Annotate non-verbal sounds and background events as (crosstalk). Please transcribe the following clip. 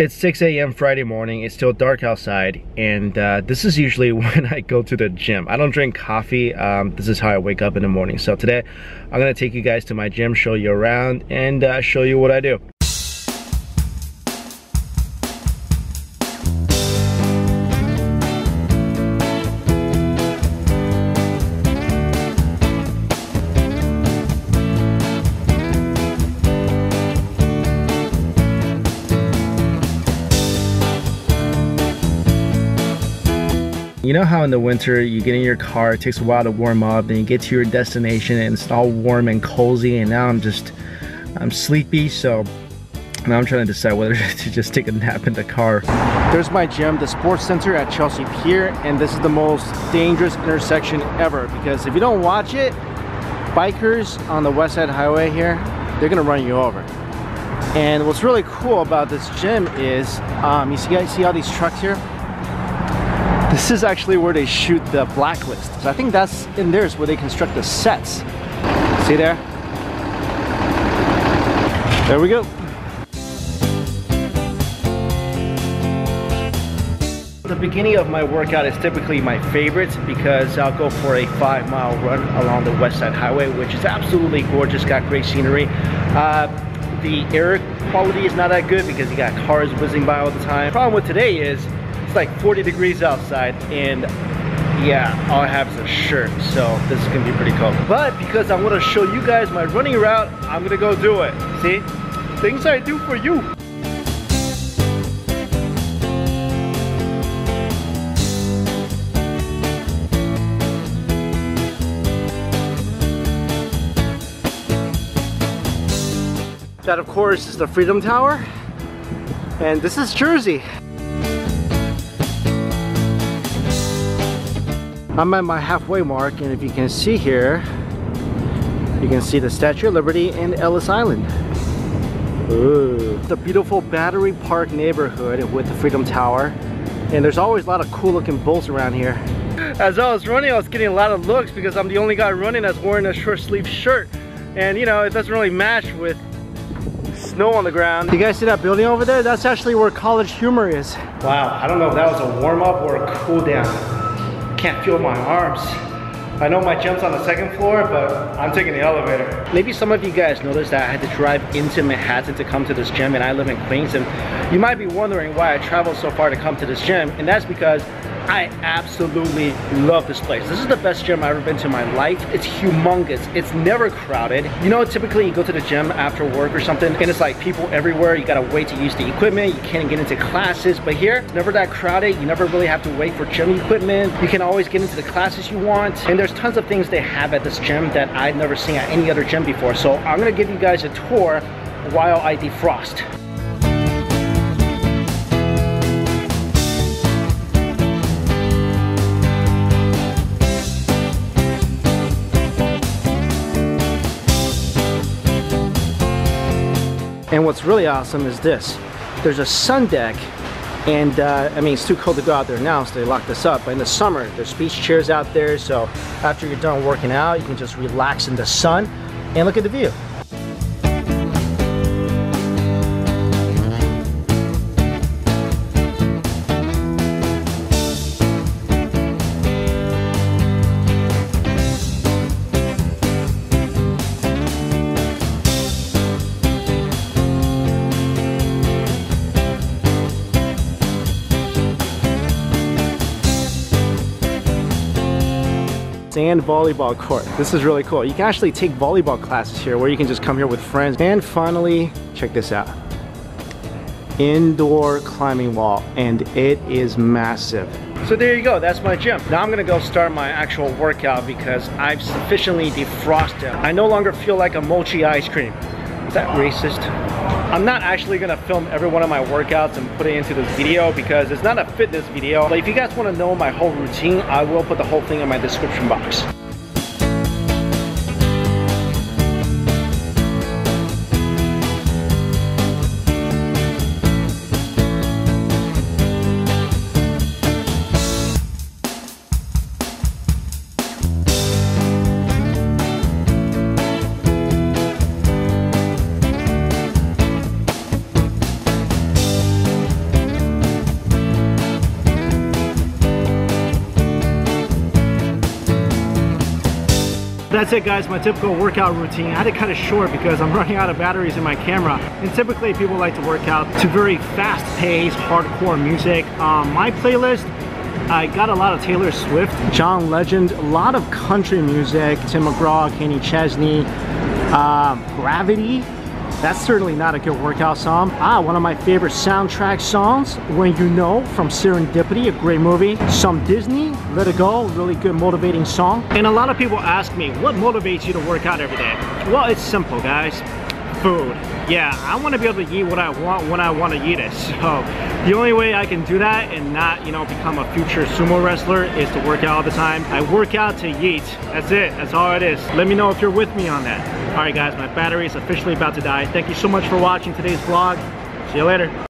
It's 6 a.m. Friday morning. It's still dark outside, and uh, this is usually (laughs) when I go to the gym. I don't drink coffee. Um, this is how I wake up in the morning. So today, I'm gonna take you guys to my gym, show you around, and uh, show you what I do. You know how in the winter you get in your car, it takes a while to warm up, then you get to your destination and it's all warm and cozy and now I'm just, I'm sleepy so now I'm trying to decide whether (laughs) to just take a nap in the car. There's my gym, the sports center at Chelsea Pier and this is the most dangerous intersection ever because if you don't watch it, bikers on the West Side Highway here, they're gonna run you over. And what's really cool about this gym is, um, you see, guys see all these trucks here? This is actually where they shoot the blacklist. So I think that's in there is where they construct the sets. See there? There we go. The beginning of my workout is typically my favorite because I'll go for a five mile run along the West Side Highway, which is absolutely gorgeous, got great scenery. Uh, the air quality is not that good because you got cars whizzing by all the time. The problem with today is it's like 40 degrees outside and yeah, all I have is a shirt, so this is gonna be pretty cold. But because I wanna show you guys my running route, I'm gonna go do it. See? Things I do for you. That of course is the Freedom Tower. And this is Jersey. I'm at my halfway mark and if you can see here, you can see the Statue of Liberty and Ellis Island. Ooh. The beautiful Battery Park neighborhood with the Freedom Tower. And there's always a lot of cool looking bulls around here. As I was running, I was getting a lot of looks because I'm the only guy running that's wearing a short sleeve shirt. And you know, it doesn't really match with snow on the ground. You guys see that building over there? That's actually where College Humor is. Wow, I don't know if that was a warm up or a cool down can't feel my arms. I know my gym's on the second floor, but I'm taking the elevator. Maybe some of you guys noticed that I had to drive into Manhattan to come to this gym and I live in Queens and you might be wondering why I traveled so far to come to this gym and that's because I absolutely love this place. This is the best gym I've ever been to in my life. It's humongous. It's never crowded. You know, typically you go to the gym after work or something and it's like people everywhere. You gotta wait to use the equipment. You can't get into classes. But here, never that crowded. You never really have to wait for gym equipment. You can always get into the classes you want. And there's tons of things they have at this gym that I've never seen at any other gym before. So I'm gonna give you guys a tour while I defrost. And what's really awesome is this. There's a sun deck and uh, I mean it's too cold to go out there now so they locked this up but in the summer there's beach chairs out there so after you're done working out you can just relax in the sun and look at the view sand volleyball court. This is really cool. You can actually take volleyball classes here where you can just come here with friends. And finally, check this out. Indoor climbing wall and it is massive. So there you go, that's my gym. Now I'm gonna go start my actual workout because I've sufficiently defrosted. I no longer feel like a mochi ice cream. Is that racist? I'm not actually gonna film every one of my workouts and put it into this video because it's not a fitness video. But if you guys wanna know my whole routine, I will put the whole thing in my description box. That's it guys, my typical workout routine. I had to cut it short because I'm (laughs) running out of batteries in my camera. And typically people like to work out to very fast-paced, hardcore music. Um, my playlist I got a lot of Taylor Swift, John Legend, a lot of country music, Tim McGraw, Kenny Chesney, uh, Gravity, that's certainly not a good workout song. Ah, one of my favorite soundtrack songs, When You Know from Serendipity, a great movie. Some Disney, Let It Go, really good motivating song. And a lot of people ask me, what motivates you to work out every day? Well, it's simple, guys food. Yeah, I want to be able to eat what I want when I want to eat it. (laughs) So the only way I can do that and not, you know, become a future sumo wrestler is to work out all the time. I work out to eat. That's it. That's all it is. Let me know if you're with me on that. All right, guys, my battery is officially about to die. Thank you so much for watching today's vlog. See you later.